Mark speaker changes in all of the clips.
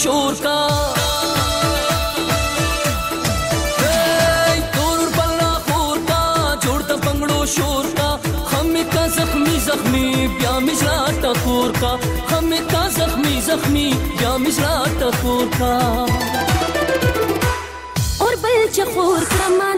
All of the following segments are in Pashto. Speaker 1: शोर का तोर पल्ला शोर का हम का जख्मी जख्मी प्या मिश्रा टकोर का हम का जख्मी जख्मी ब्या मिश्रा टकोर का
Speaker 2: और बल चकोर का माँ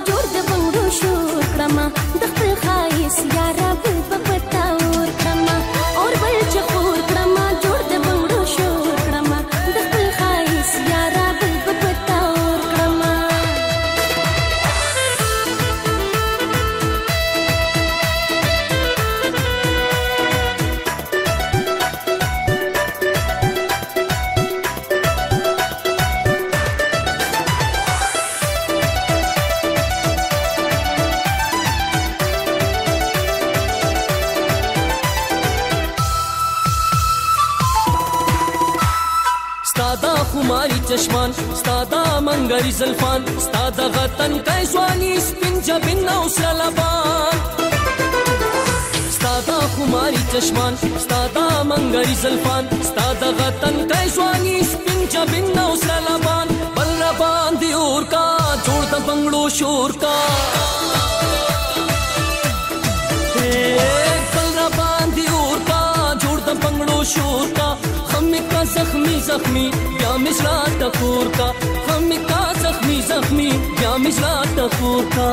Speaker 1: خماري چشمان ستا دا منګري زلفان ستا د غتن کای سوانی سپین جبین نو سلابان ستا دا خماري چشمان ستا دا منګري زلفان ستا د غتن کای سوانی سپین جبین نو سلابان بل را باندې اور کا جوړ د بنگلو شور کا بل را باندې اور کا جوړ د بنگړو شور کا زخمی زخمی بیا مشرا تفور کا غم کا زخمی زخمی بیا مشرا تفور کا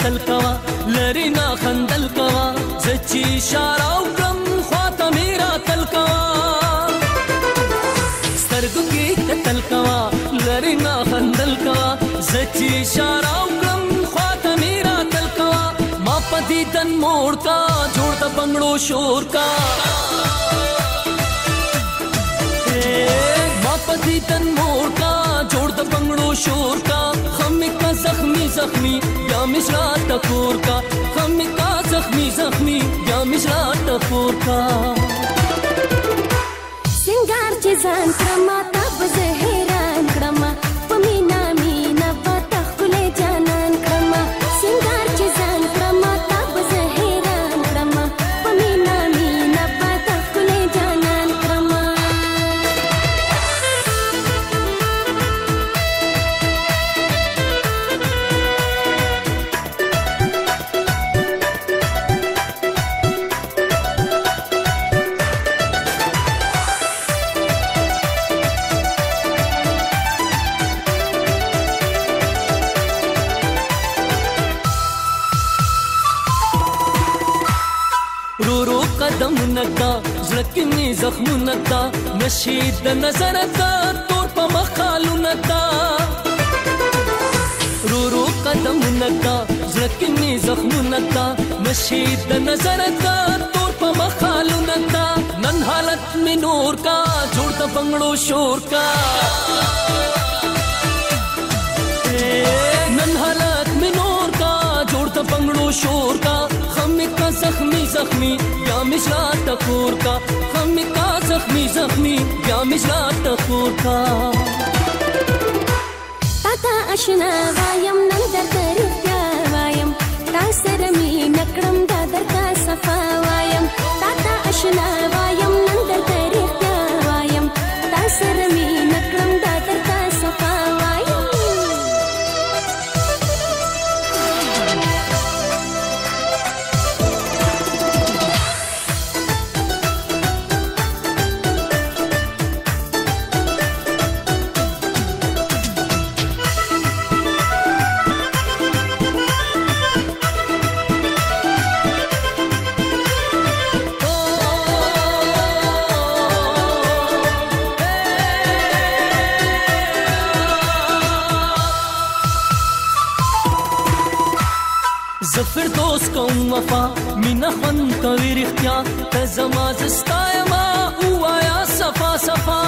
Speaker 1: قتل کوا لری نه خندل کوا زچی اشاره وکم خواته میرا تل کوا سترګو کې قتل کوا لری نه خندل کوا زچی اشاره وکم خواته میرا تل کوا ما پدی تن مور کا جوړ د بنگړو شور کا ما پدی تن مور کا جوړ د بنگړو شور کا زخمی زخمی بیا مشرا تکور کا غم کا زخمی زخمی بیا مشرا تکور کا قدمونه تا زړه کې نه زخمونه تا نشي د نظر تا تور په مخالونه تا رو رو قدمونه تا زړه کې نه زخمونه تا نشي د نظر تا تور په مخالونه تا نن حالت مې نور کا جوړ د بنگړو شور کا Yeah. زخمی یا مشرات تخور کا غم کا زخمی زخمی یا مشرات تخور کا
Speaker 2: پتا آشنا وایم نن درد رښتیا وایم تا سره می نکړم دا درکا صفا وایم پتا آشنا
Speaker 1: فردوس کوم وفا مینا خوند کوي رښتیا ته زما زستایما اوایا صفا صفا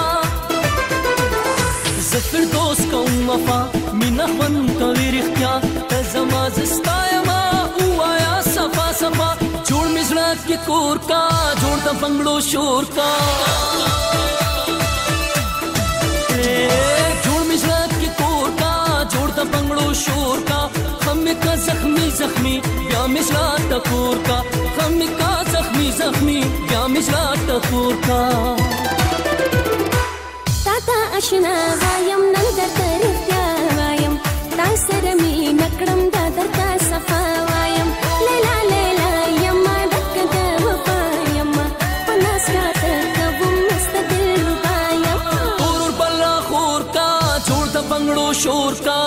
Speaker 1: زفر دوس کوم وفا مینا خوند کوي رښتیا ته زما زستایما اوایا صفا صفا جوړ مزړه کې کور کا جوړ د بنگلو شور کا مجرات خور کا غم کا زخمی زخمی یا مجرات خور کا
Speaker 2: تا تا اشنا وایم نن درته رښتیا وایم تا سره می نکړم دا درته صفا وایم
Speaker 1: لیلا لیلا یما دک د وفا یما پناس کا ته کوم مست دل ربایم اور بلا خور کا جوړ د بنگړو شور کا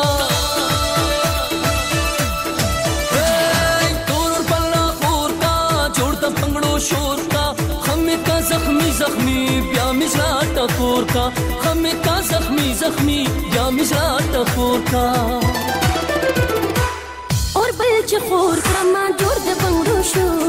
Speaker 1: شور کا خمه کا زخمی زخمی بیا مزرا ټکور کا خمه کا زخمی زخمی بیا مزرا ټکور کا اور بل چخور کرما
Speaker 2: جوړ د بنگړو شور